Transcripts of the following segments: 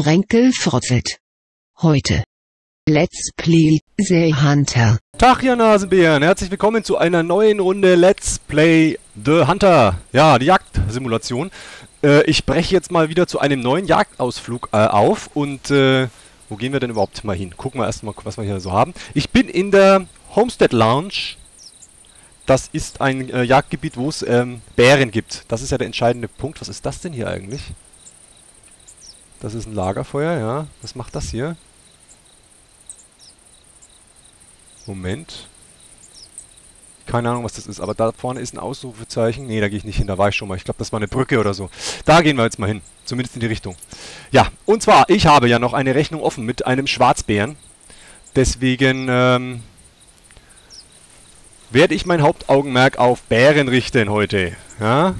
Frenkel Frotzelt. Heute. Let's Play The Hunter. Tag, ihr Nasenbären. Herzlich willkommen zu einer neuen Runde Let's Play The Hunter. Ja, die Jagdsimulation. Äh, ich breche jetzt mal wieder zu einem neuen Jagdausflug äh, auf. Und äh, wo gehen wir denn überhaupt mal hin? Gucken wir erstmal, was wir hier so haben. Ich bin in der Homestead Lounge. Das ist ein äh, Jagdgebiet, wo es ähm, Bären gibt. Das ist ja der entscheidende Punkt. Was ist das denn hier eigentlich? Das ist ein Lagerfeuer, ja. Was macht das hier? Moment. Keine Ahnung, was das ist, aber da vorne ist ein Ausrufezeichen. Nee, da gehe ich nicht hin, da war ich schon mal. Ich glaube, das war eine Brücke oder so. Da gehen wir jetzt mal hin. Zumindest in die Richtung. Ja, und zwar, ich habe ja noch eine Rechnung offen mit einem Schwarzbären. Deswegen ähm, werde ich mein Hauptaugenmerk auf Bären richten heute. Ja,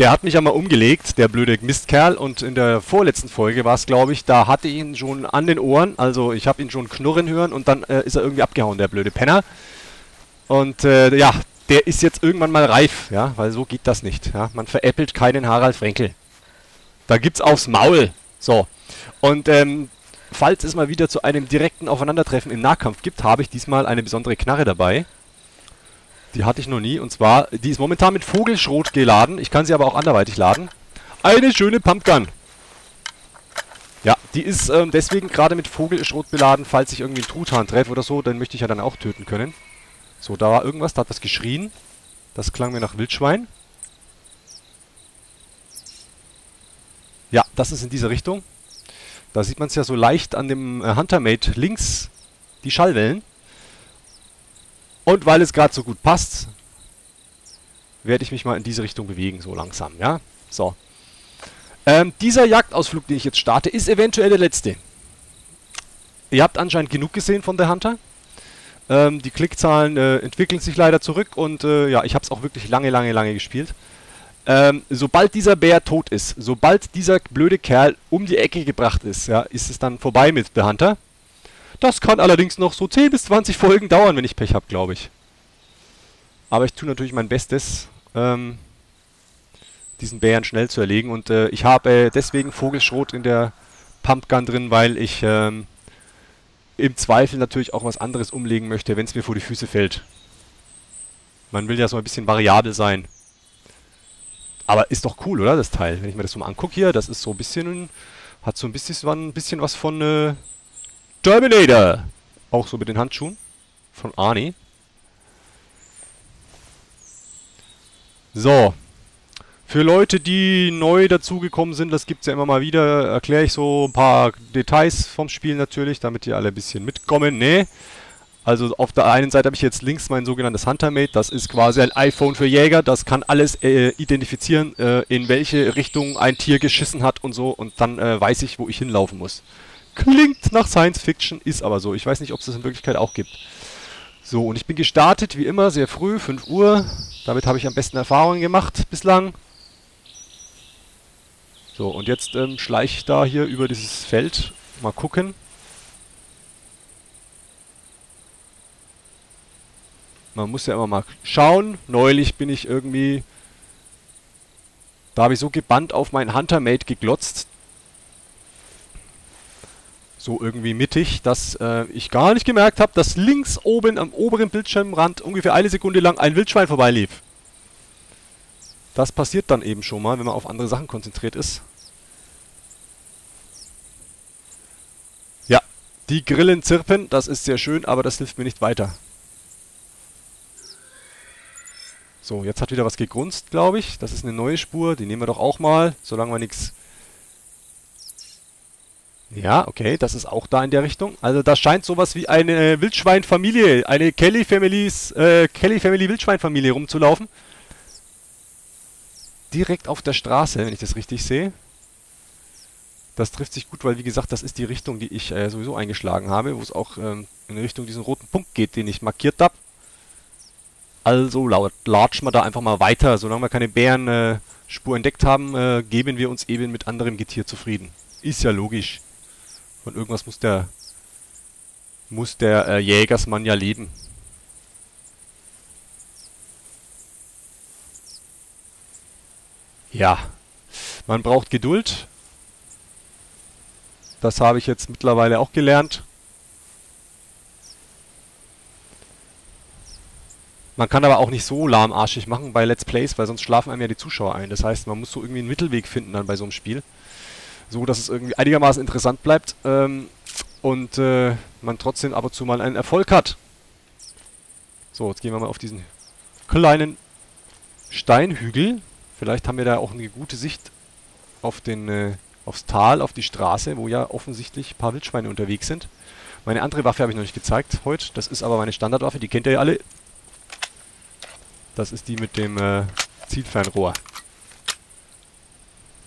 der hat mich ja mal umgelegt, der blöde Mistkerl. Und in der vorletzten Folge war es, glaube ich, da hatte ich ihn schon an den Ohren. Also ich habe ihn schon knurren hören und dann äh, ist er irgendwie abgehauen, der blöde Penner. Und äh, ja, der ist jetzt irgendwann mal reif, ja, weil so geht das nicht. Ja? Man veräppelt keinen Harald Frenkel. Da gibt's aufs Maul. So. Und ähm, falls es mal wieder zu einem direkten Aufeinandertreffen im Nahkampf gibt, habe ich diesmal eine besondere Knarre dabei. Die hatte ich noch nie. Und zwar, die ist momentan mit Vogelschrot geladen. Ich kann sie aber auch anderweitig laden. Eine schöne Pumpgun. Ja, die ist ähm, deswegen gerade mit Vogelschrot beladen, falls ich irgendwie einen Truthahn treffe oder so, dann möchte ich ja dann auch töten können. So, da war irgendwas, da hat was geschrien. Das klang mir nach Wildschwein. Ja, das ist in dieser Richtung. Da sieht man es ja so leicht an dem äh, Huntermate links, die Schallwellen. Und weil es gerade so gut passt, werde ich mich mal in diese Richtung bewegen, so langsam, ja? So. Ähm, dieser Jagdausflug, den ich jetzt starte, ist eventuell der letzte. Ihr habt anscheinend genug gesehen von der Hunter. Ähm, die Klickzahlen äh, entwickeln sich leider zurück und äh, ja, ich habe es auch wirklich lange, lange, lange gespielt. Ähm, sobald dieser Bär tot ist, sobald dieser blöde Kerl um die Ecke gebracht ist, ja, ist es dann vorbei mit der Hunter. Das kann allerdings noch so 10 bis 20 Folgen dauern, wenn ich Pech habe, glaube ich. Aber ich tue natürlich mein Bestes, ähm, diesen Bären schnell zu erlegen. Und äh, ich habe äh, deswegen Vogelschrot in der Pumpgun drin, weil ich ähm, im Zweifel natürlich auch was anderes umlegen möchte, wenn es mir vor die Füße fällt. Man will ja so ein bisschen variabel sein. Aber ist doch cool, oder, das Teil? Wenn ich mir das so mal angucke hier, das ist so ein bisschen, hat so ein bisschen, ein bisschen was von, äh, Terminator. Auch so mit den Handschuhen. Von Arnie. So. Für Leute, die neu dazugekommen sind, das gibt es ja immer mal wieder, erkläre ich so ein paar Details vom Spiel natürlich, damit ihr alle ein bisschen mitkommen. Ne? Also auf der einen Seite habe ich jetzt links mein sogenanntes Huntermate, das ist quasi ein iPhone für Jäger, das kann alles äh, identifizieren, äh, in welche Richtung ein Tier geschissen hat und so und dann äh, weiß ich, wo ich hinlaufen muss. Klingt nach Science Fiction, ist aber so. Ich weiß nicht, ob es das in Wirklichkeit auch gibt. So, und ich bin gestartet, wie immer, sehr früh, 5 Uhr. Damit habe ich am besten Erfahrungen gemacht bislang. So, und jetzt ähm, schleiche ich da hier über dieses Feld. Mal gucken. Man muss ja immer mal schauen. Neulich bin ich irgendwie... Da habe ich so gebannt auf meinen Huntermate geglotzt, so irgendwie mittig, dass äh, ich gar nicht gemerkt habe, dass links oben am oberen Bildschirmrand ungefähr eine Sekunde lang ein Wildschwein vorbeilief. Das passiert dann eben schon mal, wenn man auf andere Sachen konzentriert ist. Ja, die Grillen zirpen, das ist sehr schön, aber das hilft mir nicht weiter. So, jetzt hat wieder was gegrunzt, glaube ich. Das ist eine neue Spur, die nehmen wir doch auch mal, solange wir nichts ja, okay, das ist auch da in der Richtung. Also da scheint sowas wie eine Wildschweinfamilie, eine Kelly Families, äh, Kelly Family Wildschweinfamilie rumzulaufen. Direkt auf der Straße, wenn ich das richtig sehe. Das trifft sich gut, weil wie gesagt, das ist die Richtung, die ich äh, sowieso eingeschlagen habe, wo es auch ähm, in Richtung diesen roten Punkt geht, den ich markiert habe. Also latschen wir da einfach mal weiter. Solange wir keine Bärenspur äh, entdeckt haben, äh, geben wir uns eben mit anderem Getier zufrieden. Ist ja logisch. Von irgendwas muss der muss der äh, Jägersmann ja leben. Ja, man braucht Geduld. Das habe ich jetzt mittlerweile auch gelernt. Man kann aber auch nicht so lahmarschig machen bei Let's Plays, weil sonst schlafen einem ja die Zuschauer ein. Das heißt, man muss so irgendwie einen Mittelweg finden dann bei so einem Spiel. So, dass es irgendwie einigermaßen interessant bleibt ähm, und äh, man trotzdem ab und zu mal einen Erfolg hat. So, jetzt gehen wir mal auf diesen kleinen Steinhügel. Vielleicht haben wir da auch eine gute Sicht auf den, äh, aufs Tal, auf die Straße, wo ja offensichtlich ein paar Wildschweine unterwegs sind. Meine andere Waffe habe ich noch nicht gezeigt heute. Das ist aber meine Standardwaffe, die kennt ihr ja alle. Das ist die mit dem äh, Zielfernrohr.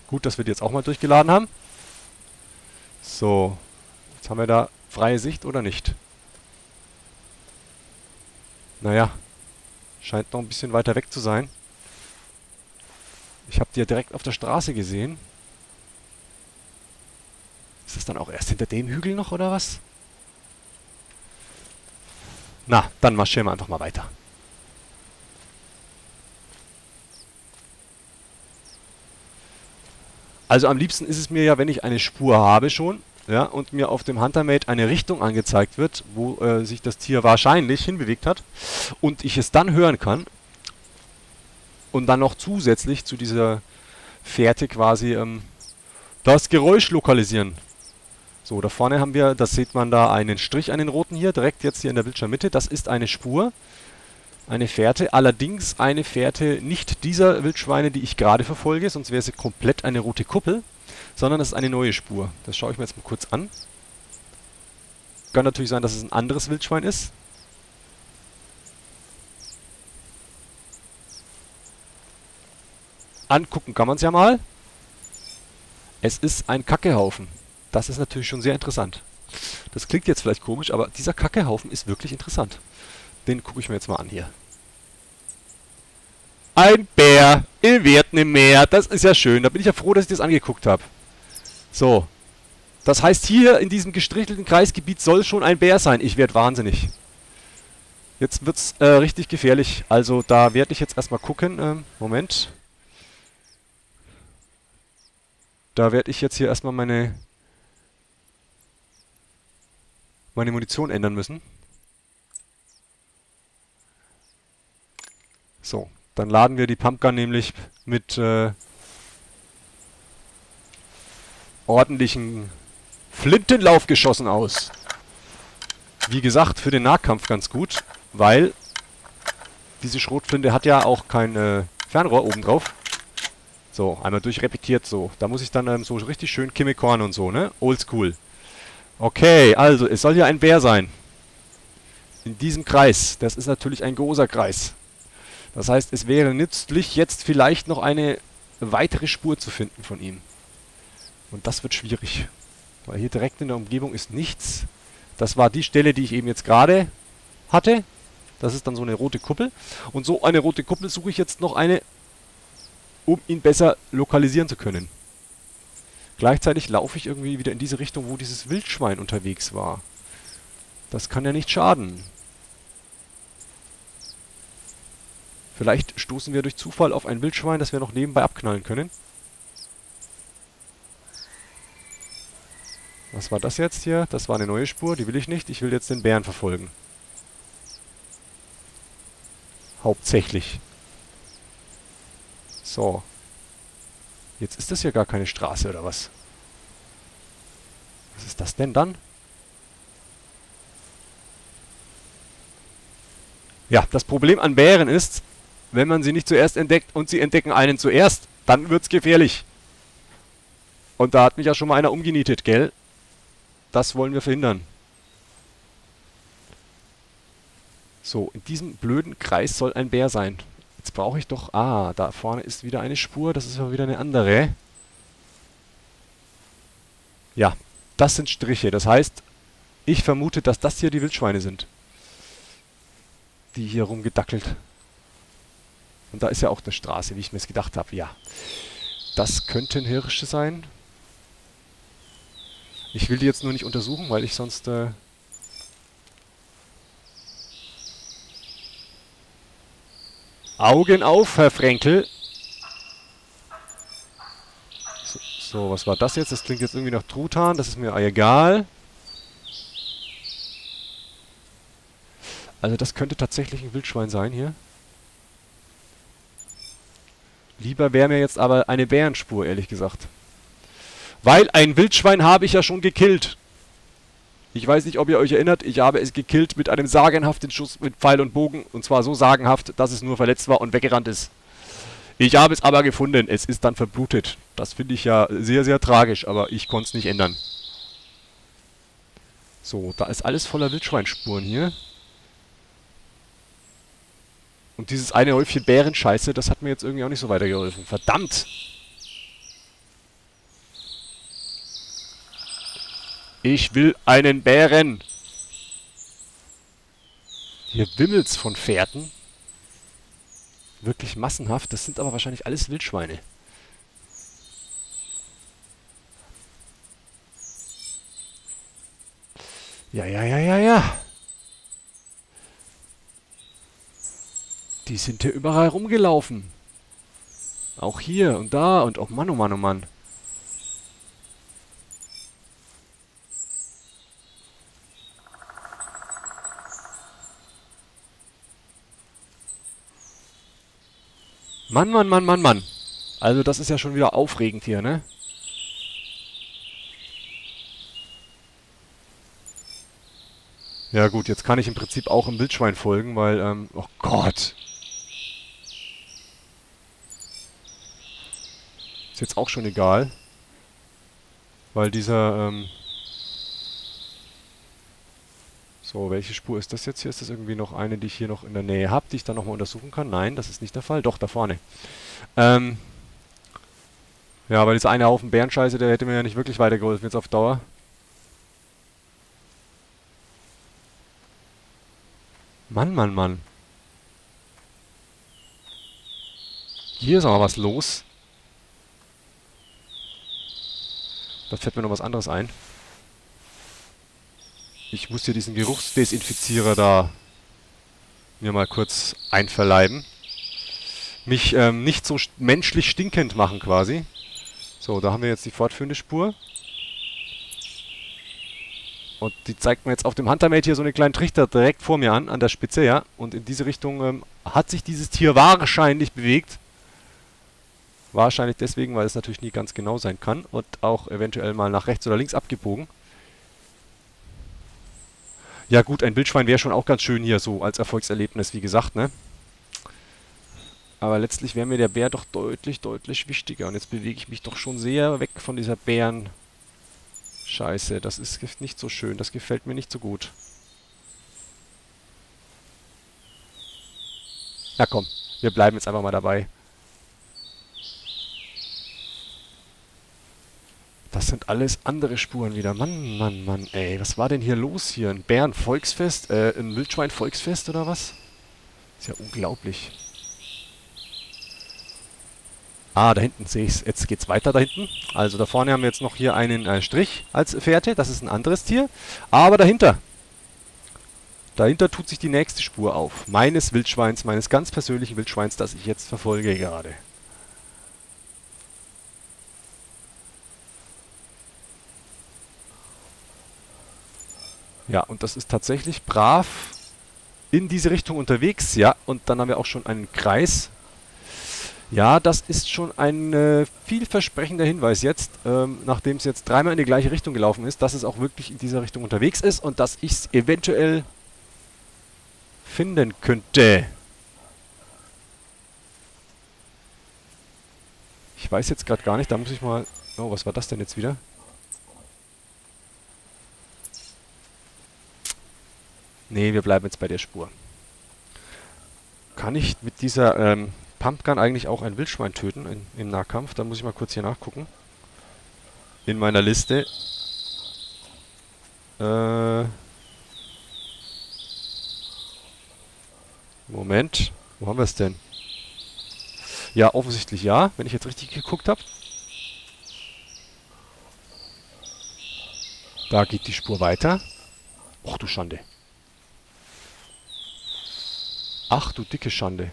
Gut, dass wir die jetzt auch mal durchgeladen haben. So. Jetzt haben wir da freie Sicht oder nicht? Naja. Scheint noch ein bisschen weiter weg zu sein. Ich habe die ja direkt auf der Straße gesehen. Ist das dann auch erst hinter dem Hügel noch, oder was? Na, dann marschieren wir einfach mal weiter. Also am liebsten ist es mir ja, wenn ich eine Spur habe schon, ja, und mir auf dem Huntermate eine Richtung angezeigt wird, wo äh, sich das Tier wahrscheinlich hinbewegt hat und ich es dann hören kann und dann noch zusätzlich zu dieser Fährte quasi ähm, das Geräusch lokalisieren. So, da vorne haben wir, das sieht man da, einen Strich, einen roten hier, direkt jetzt hier in der Bildschirmmitte. Das ist eine Spur eine Fährte, allerdings eine Fährte nicht dieser Wildschweine, die ich gerade verfolge, sonst wäre sie komplett eine rote Kuppel, sondern das ist eine neue Spur. Das schaue ich mir jetzt mal kurz an. Kann natürlich sein, dass es ein anderes Wildschwein ist. Angucken kann man es ja mal. Es ist ein Kackehaufen. Das ist natürlich schon sehr interessant. Das klingt jetzt vielleicht komisch, aber dieser Kackehaufen ist wirklich interessant. Den gucke ich mir jetzt mal an hier. Ein Bär im Vietnam-Meer. Das ist ja schön. Da bin ich ja froh, dass ich das angeguckt habe. So. Das heißt, hier in diesem gestrichelten Kreisgebiet soll schon ein Bär sein. Ich werde wahnsinnig. Jetzt wird's äh, richtig gefährlich. Also da werde ich jetzt erstmal gucken. Ähm, Moment. Da werde ich jetzt hier erstmal meine meine Munition ändern müssen. So, dann laden wir die Pumpgun nämlich mit äh, ordentlichen Flintenlaufgeschossen aus. Wie gesagt, für den Nahkampf ganz gut, weil diese Schrotflinte hat ja auch kein äh, Fernrohr oben drauf. So, einmal durchrepetiert so. Da muss ich dann ähm, so richtig schön Kimmekorn und so, ne? Oldschool. Okay, also, es soll hier ein Bär sein. In diesem Kreis. Das ist natürlich ein großer Kreis. Das heißt, es wäre nützlich, jetzt vielleicht noch eine weitere Spur zu finden von ihm. Und das wird schwierig. Weil hier direkt in der Umgebung ist nichts. Das war die Stelle, die ich eben jetzt gerade hatte. Das ist dann so eine rote Kuppel. Und so eine rote Kuppel suche ich jetzt noch eine, um ihn besser lokalisieren zu können. Gleichzeitig laufe ich irgendwie wieder in diese Richtung, wo dieses Wildschwein unterwegs war. Das kann ja nicht schaden. Vielleicht stoßen wir durch Zufall auf ein Wildschwein, das wir noch nebenbei abknallen können. Was war das jetzt hier? Das war eine neue Spur, die will ich nicht. Ich will jetzt den Bären verfolgen. Hauptsächlich. So. Jetzt ist das hier gar keine Straße, oder was? Was ist das denn dann? Ja, das Problem an Bären ist, wenn man sie nicht zuerst entdeckt und sie entdecken einen zuerst, dann wird's gefährlich. Und da hat mich ja schon mal einer umgenietet, gell? Das wollen wir verhindern. So, in diesem blöden Kreis soll ein Bär sein. Jetzt brauche ich doch... Ah, da vorne ist wieder eine Spur. Das ist aber wieder eine andere. Ja, das sind Striche. Das heißt, ich vermute, dass das hier die Wildschweine sind. Die hier rumgedackelt und da ist ja auch eine Straße, wie ich mir es gedacht habe. Ja, das könnten Hirsche sein. Ich will die jetzt nur nicht untersuchen, weil ich sonst... Äh Augen auf, Herr Frenkel! So, So, was war das jetzt? Das klingt jetzt irgendwie nach Truthahn. Das ist mir egal. Also das könnte tatsächlich ein Wildschwein sein hier. Lieber wäre mir jetzt aber eine Bärenspur, ehrlich gesagt. Weil ein Wildschwein habe ich ja schon gekillt. Ich weiß nicht, ob ihr euch erinnert, ich habe es gekillt mit einem sagenhaften Schuss mit Pfeil und Bogen. Und zwar so sagenhaft, dass es nur verletzt war und weggerannt ist. Ich habe es aber gefunden. Es ist dann verblutet. Das finde ich ja sehr, sehr tragisch, aber ich konnte es nicht ändern. So, da ist alles voller Wildschweinspuren hier. Und dieses eine Häufchen Bärenscheiße, das hat mir jetzt irgendwie auch nicht so weitergeholfen. Verdammt! Ich will einen Bären! Hier wimmelt's von Pferden. Wirklich massenhaft. Das sind aber wahrscheinlich alles Wildschweine. Ja, ja, ja, ja, ja. Die sind hier überall rumgelaufen. Auch hier und da und oh Mann, oh Mann, oh Mann. Mann, Mann, Mann, Mann, Mann. Also das ist ja schon wieder aufregend hier, ne? Ja gut, jetzt kann ich im Prinzip auch im Wildschwein folgen, weil, ähm, oh Gott. Ist jetzt auch schon egal. Weil dieser, ähm... So, welche Spur ist das jetzt hier? Ist das irgendwie noch eine, die ich hier noch in der Nähe habe, die ich dann nochmal untersuchen kann? Nein, das ist nicht der Fall. Doch, da vorne. Ähm... Ja, weil dieser eine Haufen Bärenscheiße, der hätte mir ja nicht wirklich weitergeholfen jetzt auf Dauer. Mann, Mann, Mann. Hier ist aber was los. Da fällt mir noch was anderes ein. Ich muss hier diesen Geruchsdesinfizierer da mir mal kurz einverleiben. Mich ähm, nicht so menschlich stinkend machen quasi. So, da haben wir jetzt die fortführende Spur. Und die zeigt mir jetzt auf dem Huntermate hier so einen kleinen Trichter direkt vor mir an, an der Spitze, ja. Und in diese Richtung ähm, hat sich dieses Tier wahrscheinlich bewegt. Wahrscheinlich deswegen, weil es natürlich nie ganz genau sein kann und auch eventuell mal nach rechts oder links abgebogen. Ja gut, ein Wildschwein wäre schon auch ganz schön hier so als Erfolgserlebnis, wie gesagt, ne? Aber letztlich wäre mir der Bär doch deutlich, deutlich wichtiger. Und jetzt bewege ich mich doch schon sehr weg von dieser Bären... Scheiße, das ist nicht so schön. Das gefällt mir nicht so gut. Na komm, wir bleiben jetzt einfach mal dabei. Das sind alles andere Spuren wieder. Mann, Mann, Mann, ey. Was war denn hier los hier? Ein Bären-Volksfest? Äh, ein Wildschwein-Volksfest oder was? Ist ja unglaublich. Ah, da hinten sehe ich es. Jetzt geht's weiter da hinten. Also da vorne haben wir jetzt noch hier einen äh, Strich als Fährte. Das ist ein anderes Tier. Aber dahinter. Dahinter tut sich die nächste Spur auf. Meines Wildschweins, meines ganz persönlichen Wildschweins, das ich jetzt verfolge gerade. Ja, und das ist tatsächlich brav in diese Richtung unterwegs. Ja, und dann haben wir auch schon einen Kreis. Ja, das ist schon ein äh, vielversprechender Hinweis jetzt, ähm, nachdem es jetzt dreimal in die gleiche Richtung gelaufen ist, dass es auch wirklich in dieser Richtung unterwegs ist und dass ich es eventuell finden könnte. Ich weiß jetzt gerade gar nicht, da muss ich mal... Oh, was war das denn jetzt wieder? Nee, wir bleiben jetzt bei der Spur. Kann ich mit dieser ähm, Pumpgun eigentlich auch ein Wildschwein töten in, im Nahkampf? Da muss ich mal kurz hier nachgucken. In meiner Liste. Äh... Moment. Wo haben wir es denn? Ja, offensichtlich ja, wenn ich jetzt richtig geguckt habe. Da geht die Spur weiter. Och du Schande. Ach du dicke Schande.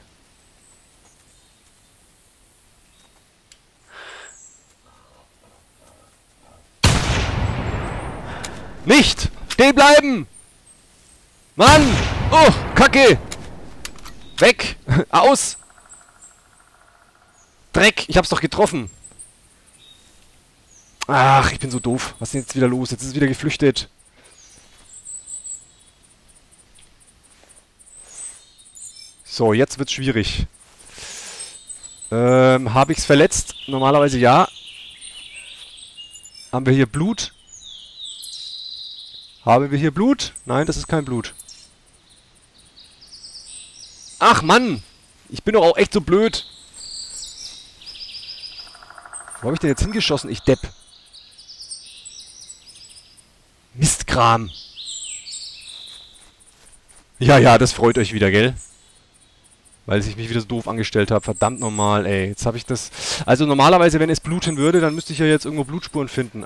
Nicht! Stehen bleiben! Mann! Oh, Kacke! Weg! Aus! Dreck! Ich hab's doch getroffen! Ach, ich bin so doof. Was ist denn jetzt wieder los? Jetzt ist es wieder geflüchtet. So, jetzt wird's schwierig. Ähm, habe ich's verletzt? Normalerweise ja. Haben wir hier Blut? Haben wir hier Blut? Nein, das ist kein Blut. Ach Mann! Ich bin doch auch echt so blöd. Wo habe ich denn jetzt hingeschossen, ich Depp? Mistkram. Ja, ja, das freut euch wieder, gell? Weil ich mich wieder so doof angestellt habe. Verdammt nochmal, ey. Jetzt habe ich das... Also normalerweise, wenn es bluten würde, dann müsste ich ja jetzt irgendwo Blutspuren finden.